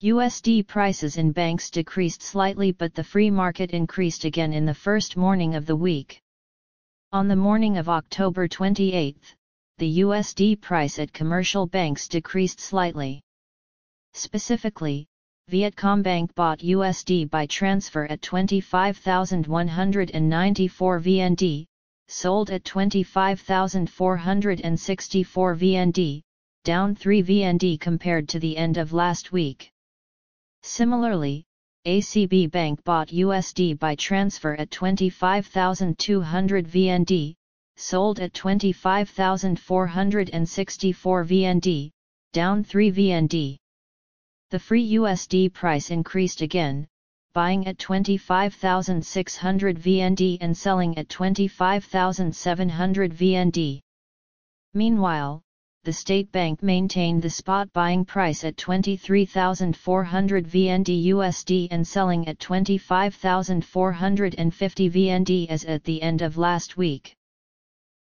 USD prices in banks decreased slightly but the free market increased again in the first morning of the week. On the morning of October 28, the USD price at commercial banks decreased slightly. Specifically, Vietcombank bought USD by transfer at 25,194 VND, sold at 25,464 VND, down 3 VND compared to the end of last week. Similarly, ACB Bank bought USD by transfer at 25,200 VND, sold at 25,464 VND, down 3 VND. The free USD price increased again, buying at 25,600 VND and selling at 25,700 VND. Meanwhile, the state bank maintained the spot buying price at 23,400 VND USD and selling at 25,450 VND as at the end of last week.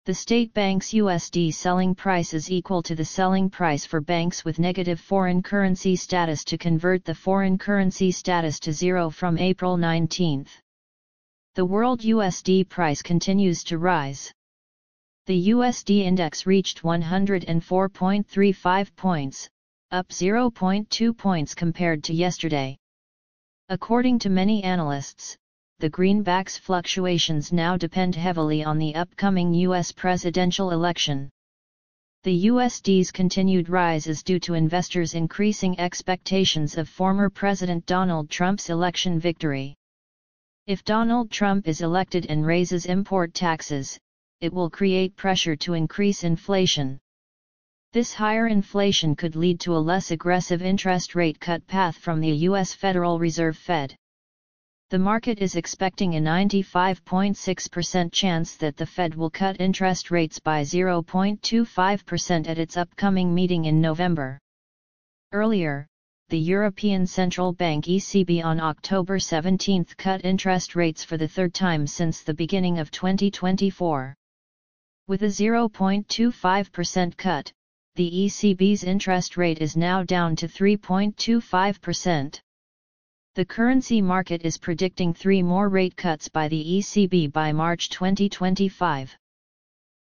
The state bank's USD selling price is equal to the selling price for banks with negative foreign currency status to convert the foreign currency status to zero from April 19. The world USD price continues to rise. The USD index reached 104.35 points, up 0.2 points compared to yesterday. According to many analysts, the greenback's fluctuations now depend heavily on the upcoming U.S. presidential election. The USD's continued rise is due to investors' increasing expectations of former President Donald Trump's election victory. If Donald Trump is elected and raises import taxes, it will create pressure to increase inflation. This higher inflation could lead to a less aggressive interest rate cut path from the U.S. Federal Reserve Fed the market is expecting a 95.6% chance that the Fed will cut interest rates by 0.25% at its upcoming meeting in November. Earlier, the European Central Bank ECB on October 17 cut interest rates for the third time since the beginning of 2024. With a 0.25% cut, the ECB's interest rate is now down to 3.25%. The currency market is predicting three more rate cuts by the ECB by March 2025.